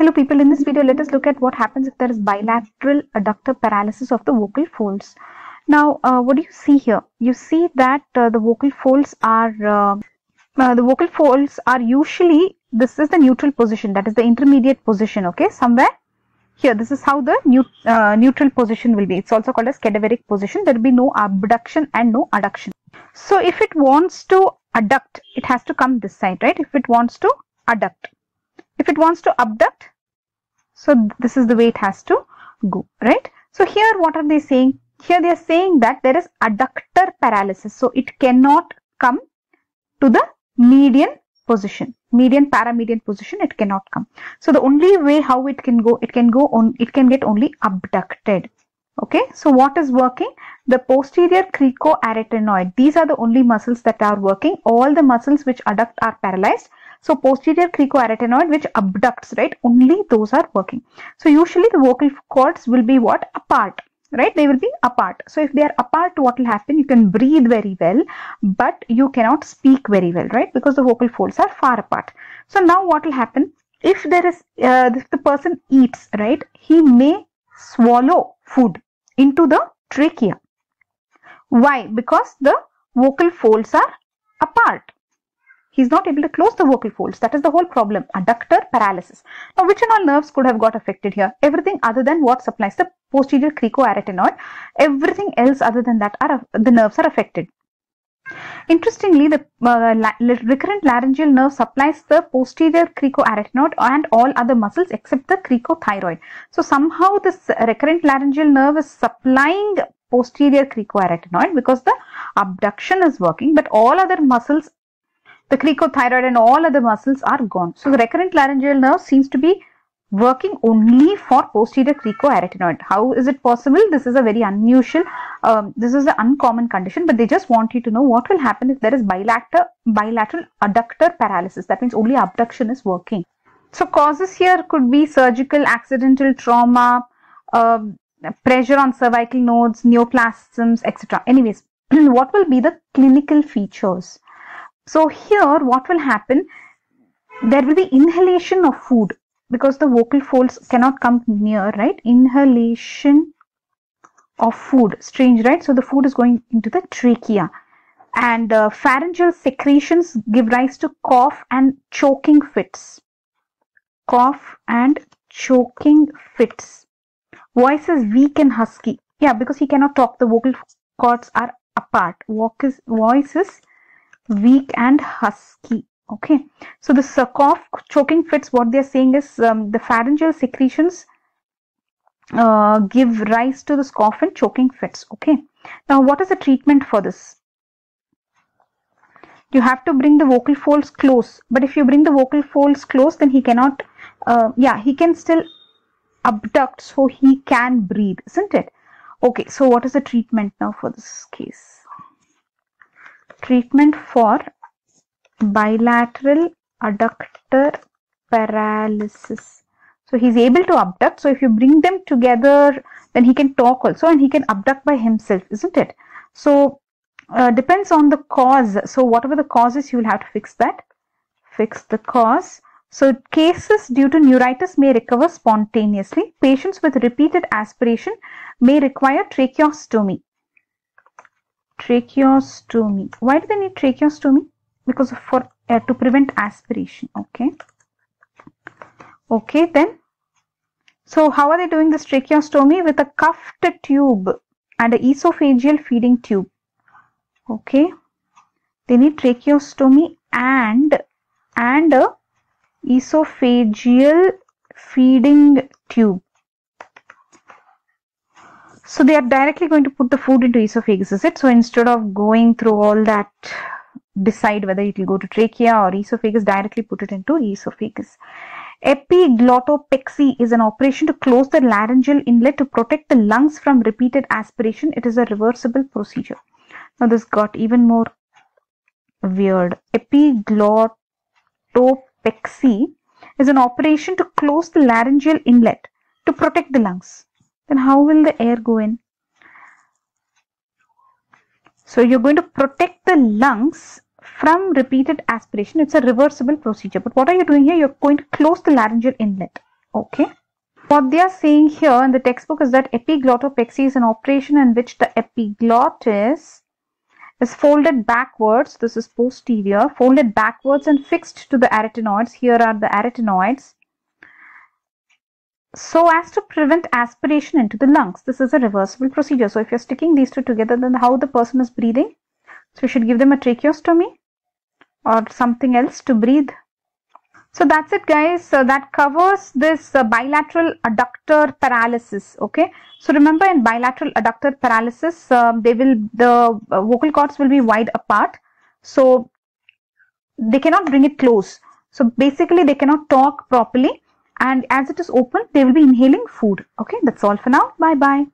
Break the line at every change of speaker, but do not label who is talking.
Hello people, in this video let us look at what happens if there is bilateral adductor paralysis of the vocal folds. Now uh, what do you see here? You see that uh, the vocal folds are uh, uh the vocal folds are usually this is the neutral position. That is the intermediate position okay? Somewhere here this is how the uh, neutral position will be. It's also called as cadaveric position. There will be no abduction and no adduction. So if it wants to adduct it has to come this side right? If it wants to adduct if it wants to abduct so this is the way it has to go right? So here what are they saying? Here they are saying that there is adductor paralysis. So it cannot come to the median position. Median paramedian position it cannot come. So the only way how it can go it can go on it can get only abducted. Okay? So what is working? The posterior cricoarytenoid these are the only muscles that are working. All the muscles which adduct are paralyzed so posterior cricoarytenoid which abducts, right? Only those are working. So usually the vocal cords will be what? Apart right? They will be apart. So if they are apart what will happen? You can breathe very well but you cannot speak very well right? Because the vocal folds are far apart. So now what will happen? If there is uh, if the person eats right he may swallow food into the trachea. Why? Because the vocal folds are apart he's not able to close the vocal folds. That is the whole problem, adductor paralysis. Now, which and all nerves could have got affected here? Everything other than what supplies the posterior cricoarytenoid. Everything else other than that are the nerves are affected. Interestingly, the uh, la recurrent laryngeal nerve supplies the posterior cricoarytenoid and all other muscles except the cricothyroid. So somehow this recurrent laryngeal nerve is supplying posterior cricoarytenoid because the abduction is working but all other muscles the cricothyroid and all other muscles are gone. So the recurrent laryngeal nerve seems to be working only for posterior cricoarytenoid. How is it possible? This is a very unusual, um, this is an uncommon condition, but they just want you to know what will happen if there is bilateral, bilateral adductor paralysis. That means only abduction is working. So causes here could be surgical, accidental trauma, uh, pressure on cervical nodes, neoplasms, etc. Anyways, what will be the clinical features? So here what will happen, there will be inhalation of food because the vocal folds cannot come near, right? Inhalation of food, strange, right? So the food is going into the trachea and uh, pharyngeal secretions give rise to cough and choking fits. Cough and choking fits. Voice is weak and husky. Yeah, because he cannot talk. The vocal cords are apart. Voice is weak and husky okay? So the cough choking fits what they're saying is um, the pharyngeal secretions uh, give rise to the cough and choking fits okay? Now what is the treatment for this? You have to bring the vocal folds close but if you bring the vocal folds close then he cannot uh, yeah he can still abduct so he can breathe isn't it? Okay so what is the treatment now for this case treatment for bilateral adductor paralysis. So he's able to abduct. So if you bring them together, then he can talk also and he can abduct by himself, isn't it? So uh, depends on the cause. So whatever the causes, you will have to fix that. Fix the cause. So cases due to neuritis may recover spontaneously. Patients with repeated aspiration may require tracheostomy tracheostomy. Why do they need tracheostomy? Because for uh, to prevent aspiration. Okay. Okay, then. So how are they doing this tracheostomy? With a cuffed tube and an esophageal feeding tube. Okay. They need tracheostomy and and a esophageal feeding tube. So they are directly going to put the food into esophagus, is it? So instead of going through all that, decide whether it will go to trachea or esophagus, directly put it into esophagus. Epiglottopexy is an operation to close the laryngeal inlet to protect the lungs from repeated aspiration. It is a reversible procedure. Now this got even more weird. Epiglottopexy is an operation to close the laryngeal inlet to protect the lungs then how will the air go in? So you're going to protect the lungs from repeated aspiration. It's a reversible procedure. But what are you doing here? You're going to close the laryngeal inlet. Okay. What they are saying here in the textbook is that epiglottopexy is an operation in which the epiglottis is folded backwards. This is posterior, folded backwards and fixed to the arytenoids. Here are the arytenoids. So as to prevent aspiration into the lungs. This is a reversible procedure. So if you're sticking these two together, then how the person is breathing? So you should give them a tracheostomy or something else to breathe. So that's it guys. So that covers this uh, bilateral adductor paralysis. Okay. So remember in bilateral adductor paralysis, um, they will, the uh, vocal cords will be wide apart. So they cannot bring it close. So basically they cannot talk properly and as it is open, they will be inhaling food. Okay. That's all for now. Bye bye.